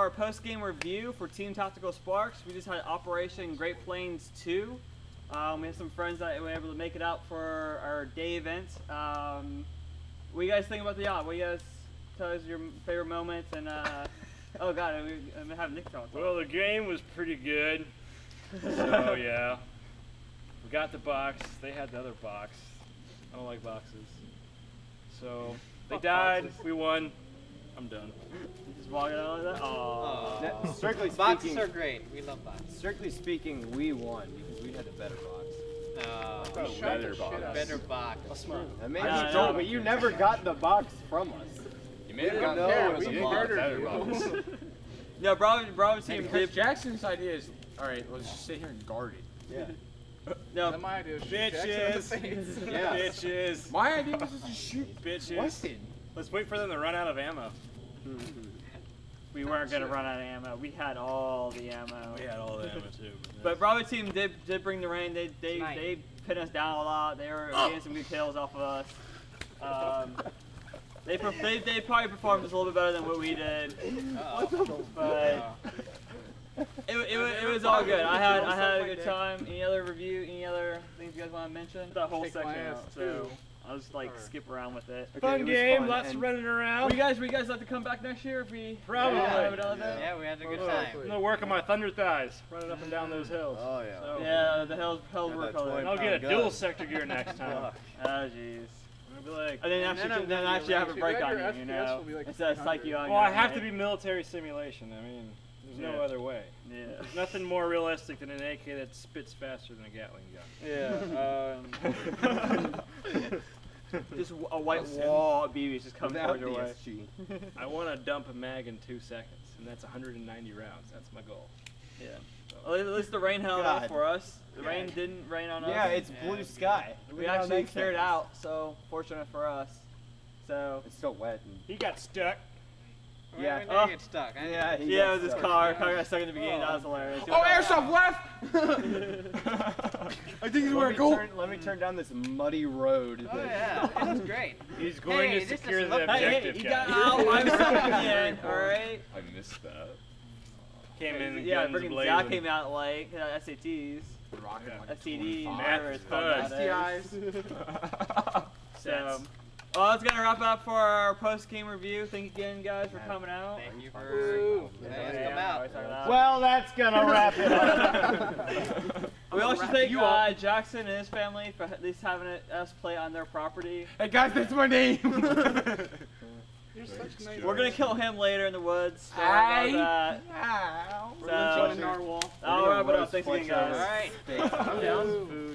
Our post-game review for Team Tactical Sporks. We just had Operation Great Plains 2. Um, we had some friends that were able to make it out for our day event. Um, what do you guys think about the yacht? What do you guys tell us your favorite moments and uh, oh god, we, I'm gonna have Nick talk. Well, the game was pretty good. So yeah, we got the box. They had the other box. I don't like boxes. So they died. We won. I'm done. Just walking out like that. Oh. Now, strictly Boxes speaking, are great. We love boxes. strictly speaking, we won because we had the better box. Uh, Oh, better box. better box. I mean, Yeah, you I told know. me you never got the box from us. You may have We gotten don't there know, was a we murdered better you. box. No, Bravo, Bravo team Chris did. Jackson's idea is, all right, let's just sit here and guard it. Yeah. No, my idea is shoot Jackson in the face. Yeah. Bitches. My idea was just to shoot Bitches. Weston. Let's wait for them to run out of ammo. We weren't gonna run out of ammo. We had all the ammo. We had all the ammo too. But Bravo team did did bring the rain. They they Tonight. they pinned us down a lot. They were getting some good kills off of us. Um, they, they they probably performed just a little bit better than what we did. But it, it, wa- it was all good. I had I had a good time. Any other review? Any other things you guys want to mention? That whole Kick my section ass, out. too. So I'll just like skip around with it. Okay, Fun it game. fun, Lots and- of running Would around. you guys would you guys like to come back next year if we Probably. have another event? Yeah, we had a good Oh, time. I'm gonna work on my thunder thighs, running up and down those hills. Oh yeah. So- Yeah, the hills hills were that colored. I'll get a Gun. dual sector gear next time. Oh jeez. I'll be like, And then And actually, then I'm then actually have a break on your you, you know, will be like instead of psych you on. well, I have to be military simulation. I mean, there's no other way. Yeah. There's nothing more realistic than an AK that spits faster than a Gatling gun. Yeah. Um, just a white wall of BBs just coming Without towards your way. I want to dump a mag in two seconds, and that's 190 rounds. That's my goal. Yeah. Well, at least the rain held God. out for us. The rain didn't rain on us. Yeah, it's blue Yeah. sky. we Look actually cleared sounds. out, so fortunate for us. So It's still wet. And, He got stuck. Yeah. When Oh. get stuck? I yeah, he yeah, it was his stuck. car. Car got stuck in the beginning. That was hilarious. Oh, airsoft left! I think he's where Let it me, go. turn, let me turn down this muddy road. Oh yeah, it was great. He's going Hey, to this secure the look- Hey, hey, objective, he guys. got out. I'm second again. All right. I missed that. Came in, yeah, guns freaking blazing. Zach came out like uh, SATs, Rocking like STD, 25. whatever it's called Math nowadays. So, That's- well, that's gonna wrap it up for our post-game review. Thank you again, guys, for coming out. Thank you for letting us come out. Well, that's gonna wrap it up. we also thank uh, Jackson and his family for at least having it, us play on their property. Hey guys, that's my name. You're such a nice We're gonna kill him later in the woods. So Aye. about Ow. that. So, narwhal. I'll wrap it up. Thanks again, guys. All right. I'm down. Food.